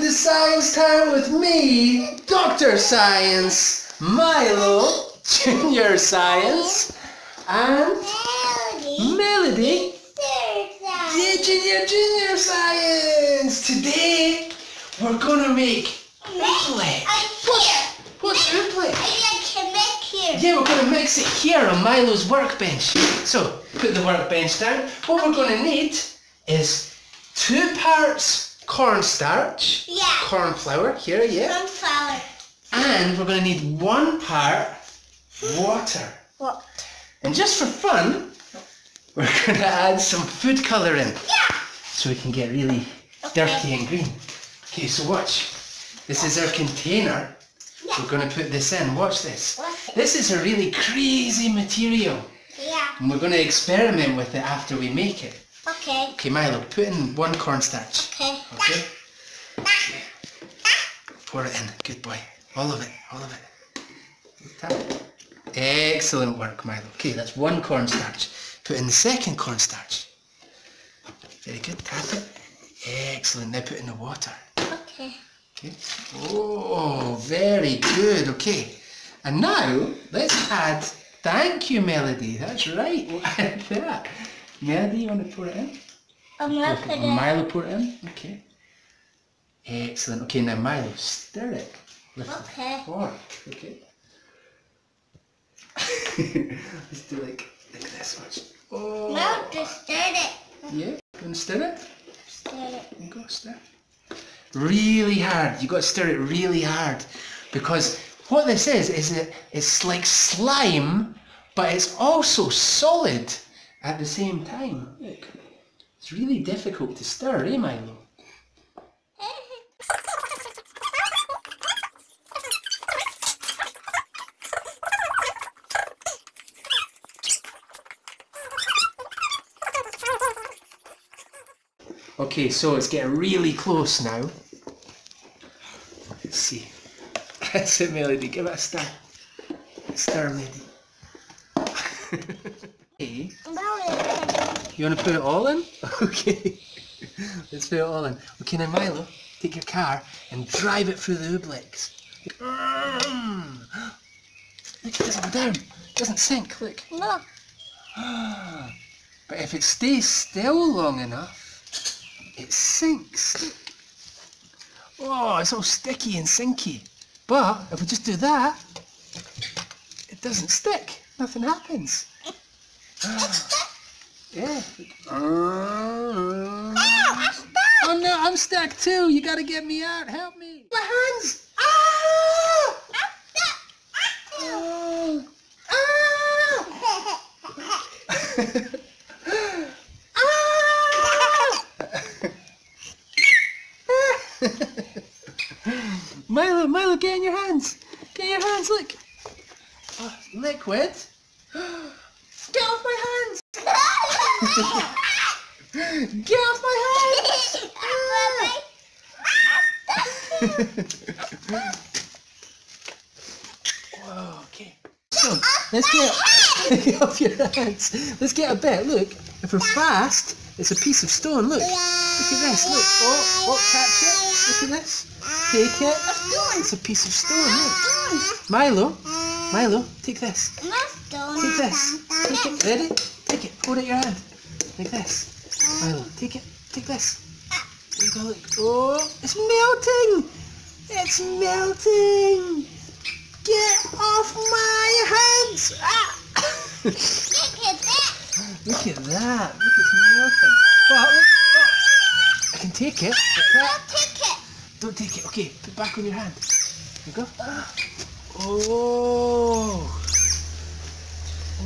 to Science Time with me, Dr. Science, Milo, Junior Science, and Melody, yeah, Junior Junior Science. Today, we're gonna make oobleck. What's oobleck? I mean, I can make here. Yeah, we're gonna mix it here on Milo's workbench. So, put the workbench down. What we're gonna need is two parts cornstarch, Yeah. corn flour here, yeah, Corn flour. and we're gonna need one part water. What? And just for fun, we're gonna add some food colour in Yeah. so we can get really dirty and green. Okay, so watch. This is our container. We're gonna put this in. Watch this. What's? This is a really crazy material. Yeah. And we're going to experiment with it after we make it. Okay. Okay, Milo, put in one cornstarch. Okay. Pour it in. Good boy. All of it. All of it. Tap it. Excellent work, Milo. Okay, that's one cornstarch. Put in the second cornstarch. Very good. Tap it. Excellent. Now put in the water. Okay. Okay. Oh, very good. Okay. And now let's add. Thank you, Melody. That's right. We'll add that. Melody, you want to pour it in? I'm put it. Milo pour it in. Okay. Excellent. Okay, now Milo, stir it with Okay. the fork. Okay. Let's do like like this. Watch. Oh. No, just stir it. Yeah. You want to stir it? Stir it. There you go, stir. Really hard. You got to stir it really hard because what this is is that it's like slime, but it's also solid at the same time. Look, it's really difficult to stir, eh, Milo? Okay, so it's getting really close now. Let's see. That's it, Melody. Give it a stir. Stir, Melody. okay. You want to put it all in? Okay. Let's put it all in. Okay, now Milo, take your car and drive it through the ooblex. Mm. Look, it doesn't go down. It doesn't sink. Look. No. But if it stays still long enough, it sinks. Oh, it's all sticky and sinky. But if we just do that, it doesn't stick. Nothing happens. Oh, yeah. Oh no, I'm stuck too. You gotta get me out. Help me. My hands. Oh. Milo, Milo, get in your hands. Get in your hands, look. Oh, liquid. Get off my hands. Get off my hands. Whoa, okay. So, let's get, get off your hands. Let's get a bet. Look, if we're fast, it's a piece of stone. Look. Look at this. Look. Oh, oh, catch it. Look at this. Take it. It's a piece of stone. Look. Milo. Milo, take this. Take this. Take it. Ready? Take it. Hold it in your hand. Like this. Milo, take it. Take this. There you go. Oh, it's melting. It's melting. Get off my hands. Ah. Look at that. Look, it's melting. Oh, look. Oh. I can take it. Like that. Don't take it. Okay, put it back on your hand. There you go. Oh.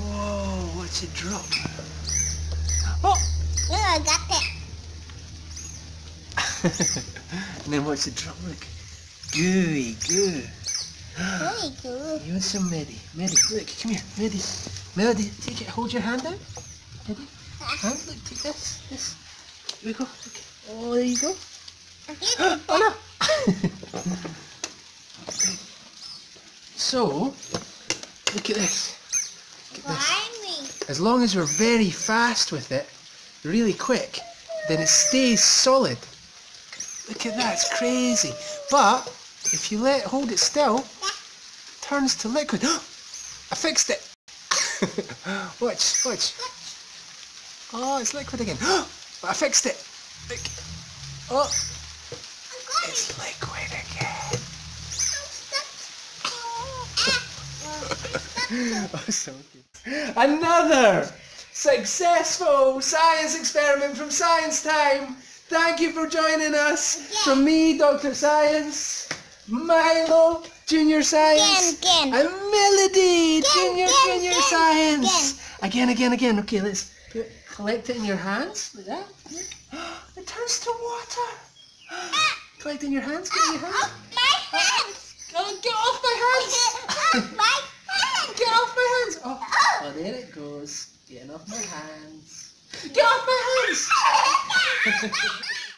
Whoa, watch it drop. Oh. and then watch it drop. Look. Gooey, goo. You want some Medi? Medi, look, come here. Medi. Melody, take it. Hold your hand out. Medi. Hand, look, take this. This. Here we go. Look. Oh, there you go. oh no. so, look at this. Look at this. As long as we're very fast with it, really quick, then it stays solid. Look at that, it's crazy. But if you let hold it still, it turns to liquid. I fixed it. watch, watch. Oh, it's liquid again. But I fixed it. Look. Oh, it's liquid again. oh, so cute. Another successful science experiment from Science Time. Thank you for joining us. From me, Dr. Science, Milo, Junior Science, Again, again. and Melody, Junior, again, Junior again, Science. Again, again, again. Okay, let's collect it in your hands, like that. It turns to water. Collect it in your hands, get in your hands. My hands. Oh, get off my hands! My hands. Get off my hands! Oh, there it goes. Getting off my hands. Get off my hands!